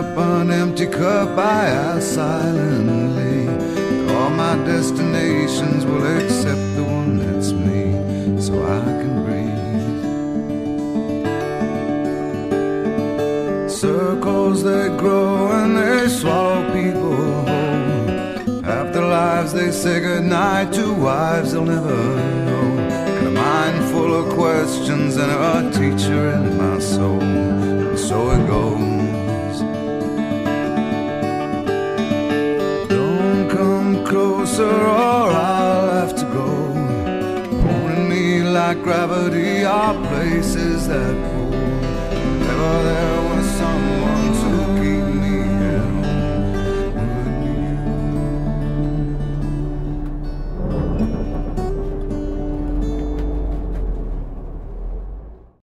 up an empty cup, I ask silently. Destinations will accept the one that's me, so I can breathe. Circles they grow and they swallow people whole. After lives they say goodnight to wives they'll never know. And a mind full of questions and a teacher in my soul. Closer or I'll have to go. Holding me like gravity are places that pull. Never there